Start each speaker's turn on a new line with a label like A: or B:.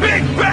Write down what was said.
A: Big Bang!